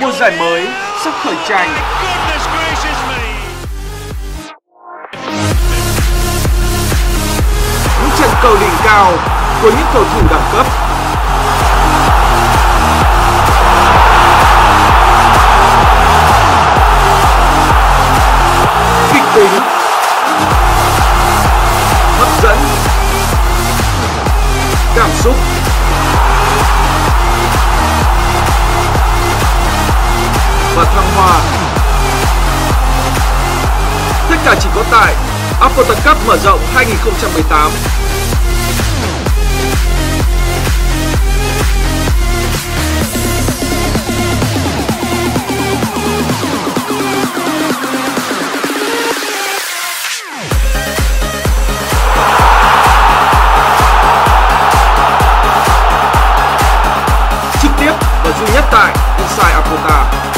Mùa giải mới sắp khởi tranh. Những trận cầu đỉnh cao của những cầu thủ đẳng cấp. Kịch tính. Hấp dẫn. Cảm xúc. Và thăng hoa. Tất cả chỉ có tại Apple Cup mở rộng 2018. Trực tiếp và duy nhất tại Inside Apota.